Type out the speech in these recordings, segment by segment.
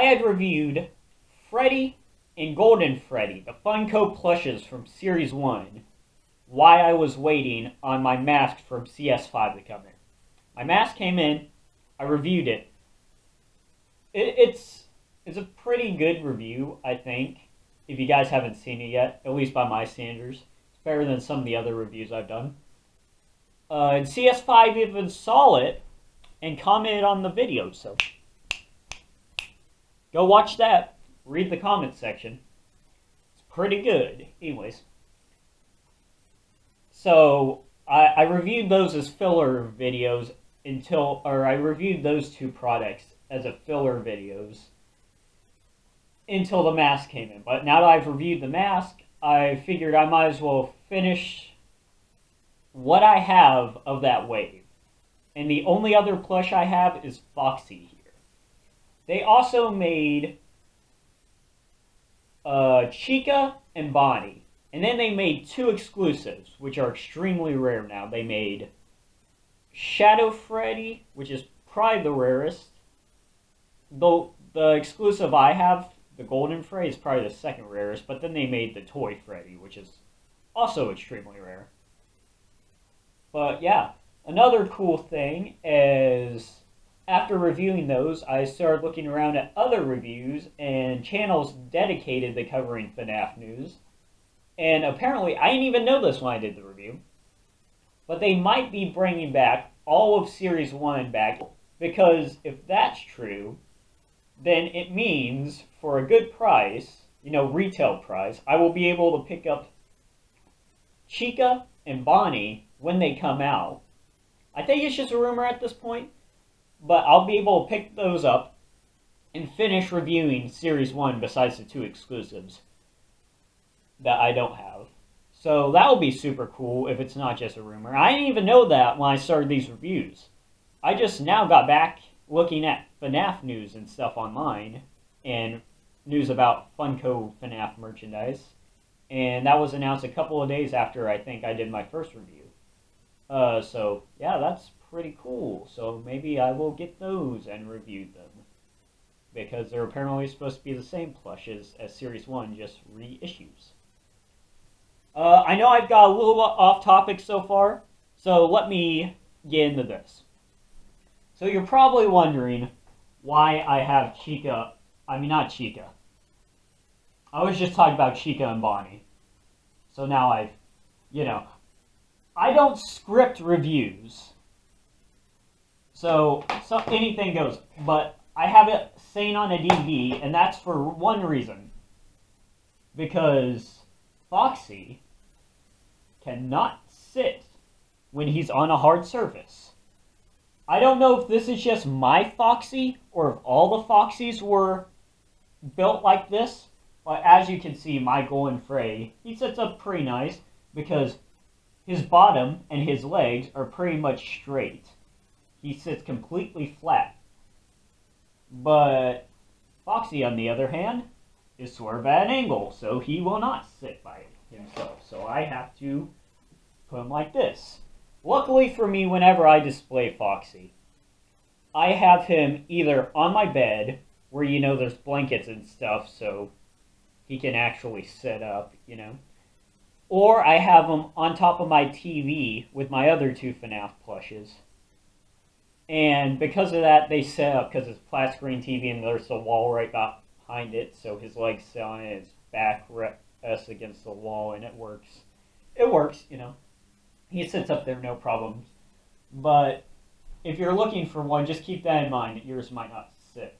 I had reviewed Freddy and Golden Freddy, the Funko plushes from Series 1, while I was waiting on my mask from CS5 to come in. My mask came in, I reviewed it. it it's it's a pretty good review, I think. If you guys haven't seen it yet, at least by my standards, it's better than some of the other reviews I've done. Uh, and CS5 even saw it and commented on the video, so go watch that. Read the comments section. It's pretty good. Anyways. So, I, I reviewed those as filler videos until, or I reviewed those two products as a filler videos until the mask came in. But now that I've reviewed the mask, I figured I might as well finish what I have of that wave. And the only other plush I have is Foxy. They also made uh, Chica and Bonnie. And then they made two exclusives, which are extremely rare now. They made Shadow Freddy, which is probably the rarest. Though the exclusive I have, the Golden Freddy, is probably the second rarest. But then they made the Toy Freddy, which is also extremely rare. But yeah, another cool thing is after reviewing those, I started looking around at other reviews and channels dedicated to covering FNAF news. And apparently, I didn't even know this when I did the review. But they might be bringing back all of Series 1 back. Because if that's true, then it means for a good price, you know, retail price, I will be able to pick up Chica and Bonnie when they come out. I think it's just a rumor at this point but I'll be able to pick those up and finish reviewing Series 1 besides the two exclusives that I don't have. So that'll be super cool if it's not just a rumor. I didn't even know that when I started these reviews. I just now got back looking at FNAF news and stuff online and news about Funko FNAF merchandise. And that was announced a couple of days after I think I did my first review. Uh, so, yeah, that's pretty cool. So maybe I will get those and review them. Because they're apparently supposed to be the same plushes as Series 1, just reissues. Uh, I know I've got a little off topic so far, so let me get into this. So you're probably wondering why I have Chica, I mean not Chica. I was just talking about Chica and Bonnie. So now I've, you know, I don't script reviews. So, so anything goes. But I have it saying on a DVD, and that's for one reason. Because Foxy cannot sit when he's on a hard surface. I don't know if this is just my Foxy or if all the Foxies were built like this. But as you can see, my Golden Freddy, he sits up pretty nice because his bottom and his legs are pretty much straight he sits completely flat. But Foxy, on the other hand, is sort of at an angle, so he will not sit by himself. So I have to put him like this. Luckily for me, whenever I display Foxy, I have him either on my bed, where you know there's blankets and stuff, so he can actually sit up, you know. Or I have him on top of my TV with my other two FNAF plushes. And because of that, they set up, because it's flat screen TV and there's a wall right behind it, so his legs sit on it, his back rests against the wall, and it works. It works, you know. He sits up there, no problems. But if you're looking for one, just keep that in mind that yours might not sit.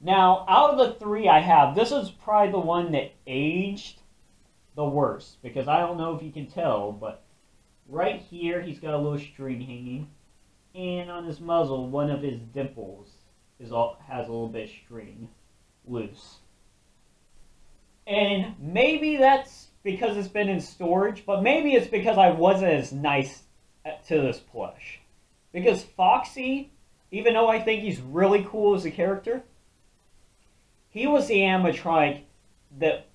Now, out of the three I have, this is probably the one that aged the worst, because I don't know if you can tell, but right here he's got a little string hanging and on his muzzle, one of his dimples is all, has a little bit of string loose. And maybe that's because it's been in storage, but maybe it's because I wasn't as nice to this plush. Because Foxy, even though I think he's really cool as a character, he was the animatronic that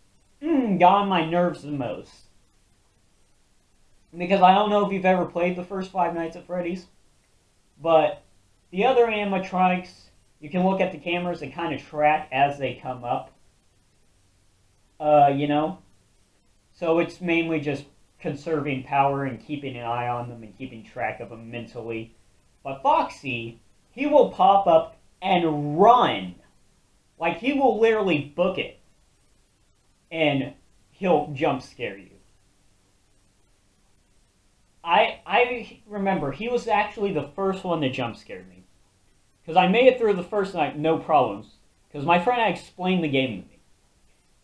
mm, got on my nerves the most. Because I don't know if you've ever played the first Five Nights at Freddy's, but the other animatronics you can look at the cameras and kind of track as they come up. Uh, you know? So it's mainly just conserving power and keeping an eye on them and keeping track of them mentally. But Foxy, he will pop up and run. Like he will literally book it. And he'll jump scare you. I I remember he was actually the first one that jump scare me. Because I made it through the first night, no problems. Because my friend had explained the game to me.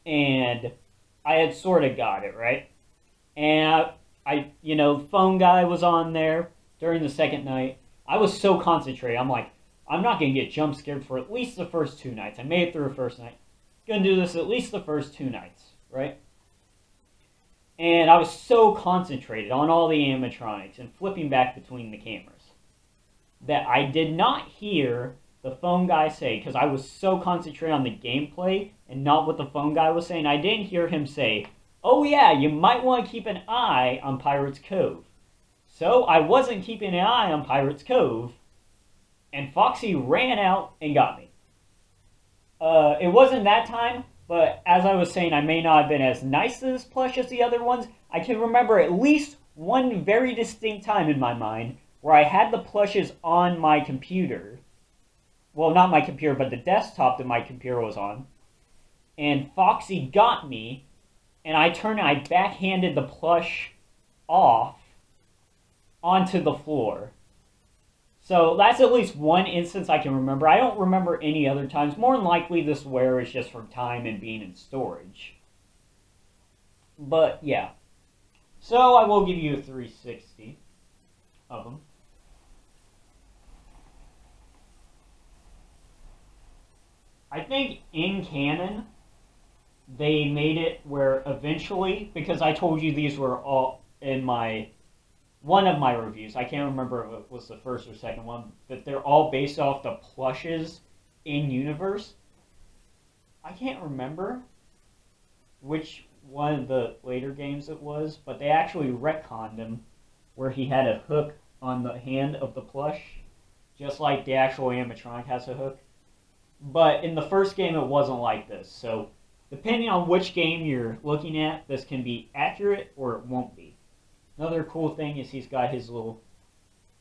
And I had sort of got it, right? And I, I, you know, phone guy was on there during the second night. I was so concentrated. I'm like, I'm not going to get jump scared for at least the first two nights. I made it through the first night. Going to do this at least the first two nights, right? And I was so concentrated on all the animatronics and flipping back between the cameras that I did not hear the phone guy say, because I was so concentrated on the gameplay and not what the phone guy was saying, I didn't hear him say, oh yeah, you might want to keep an eye on Pirates Cove. So I wasn't keeping an eye on Pirates Cove, and Foxy ran out and got me. Uh, it wasn't that time, but as I was saying, I may not have been as nice to this plush as the other ones. I can remember at least one very distinct time in my mind where I had the plushes on my computer. Well, not my computer, but the desktop that my computer was on. And Foxy got me, and I turned and I backhanded the plush off onto the floor. So that's at least one instance I can remember. I don't remember any other times. More than likely, this wear is just from time and being in storage. But yeah. So I will give you a 360 of them. I think in canon, they made it where eventually, because I told you these were all in my one of my reviews. I can't remember if it was the first or second one, but they're all based off the plushes in universe. I can't remember which one of the later games it was, but they actually retconned him where he had a hook on the hand of the plush, just like the actual animatronic has a hook. But in the first game, it wasn't like this. So depending on which game you're looking at, this can be accurate or it won't be. Another cool thing is he's got his little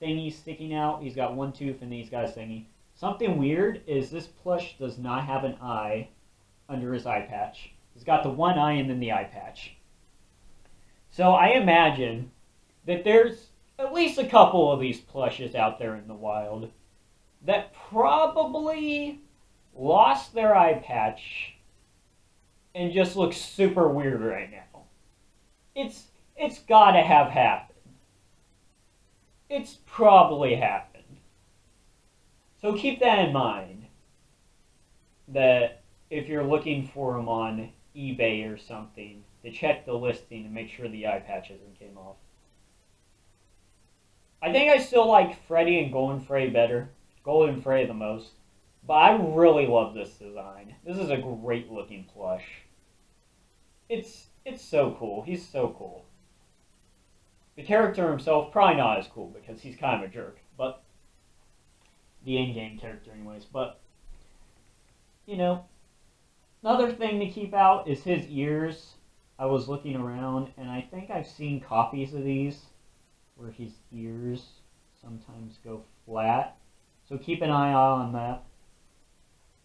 thingy sticking out. He's got one tooth and he's got thingy. Something weird is this plush does not have an eye under his eye patch. He's got the one eye and then the eye patch. So I imagine that there's at least a couple of these plushes out there in the wild that probably lost their eye patch and just looks super weird right now. It's it's gotta have happened. It's probably happened. So keep that in mind. That if you're looking for them on eBay or something, to check the listing and make sure the eye patch hasn't came off. I think I still like Freddy and Golden Freddy better. Golden Freddy the most. But I really love this design. This is a great looking plush. It's it's so cool. He's so cool. The character himself probably not as cool because he's kind of a jerk, but the in-game character anyways. But you know, another thing to keep out is his ears. I was looking around and I think I've seen copies of these where his ears sometimes go flat. So keep an eye on that.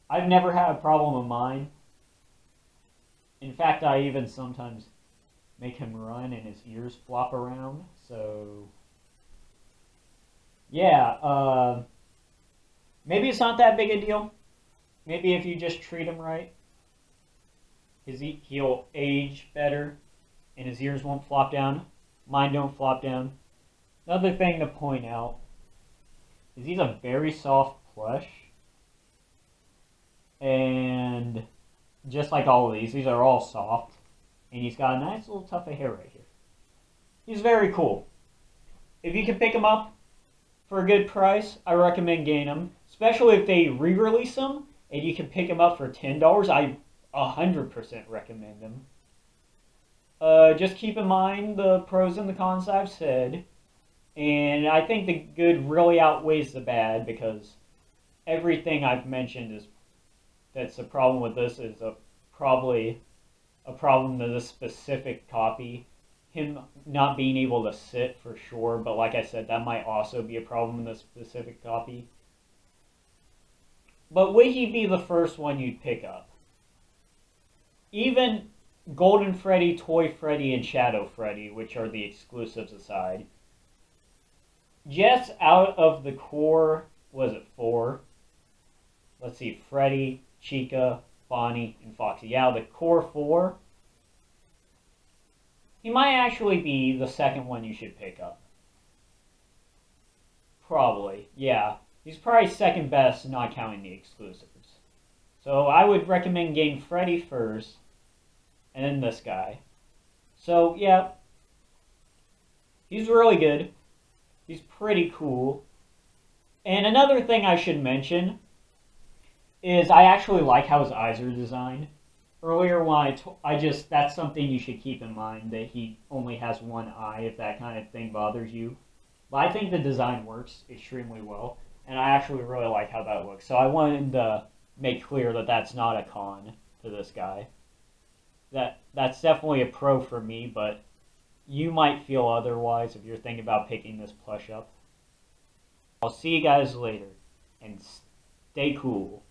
I've never had a problem with mine. In fact, I even sometimes make him run and his ears flop around. So, yeah, uh, maybe it's not that big a deal. Maybe if you just treat him right, his e he'll age better and his ears won't flop down. Mine don't flop down. Another thing to point out is he's a very soft plush. And just like all of these, these are all soft. And he's got a nice little tuft of hair right here. He's very cool. If you can pick him up for a good price, I recommend getting him. Especially if they re-release them and you can pick him up for $10, I 100% recommend him. Uh, just keep in mind the pros and the cons I've said. And I think the good really outweighs the bad because everything I've mentioned is that's the problem with this is a probably a problem to this specific copy. Him not being able to sit for sure, but like I said, that might also be a problem in this specific copy. But would he be the first one you'd pick up? Even Golden Freddy, Toy Freddy, and Shadow Freddy, which are the exclusives aside, just out of the core, was it four? Let's see, Freddy, Chica, Bonnie, and Foxy. Yeah, the core four. He might actually be the second one you should pick up. Probably, yeah. He's probably second best, not counting the exclusives. So I would recommend getting Freddy first, and then this guy. So, yeah. He's really good. He's pretty cool. And another thing I should mention is I actually like how his eyes are designed. Earlier, when I, I just, that's something you should keep in mind, that he only has one eye if that kind of thing bothers you. But I think the design works extremely well, and I actually really like how that looks. So I wanted to make clear that that's not a con to this guy. That That's definitely a pro for me, but you might feel otherwise if you're thinking about picking this plush up. I'll see you guys later, and stay cool.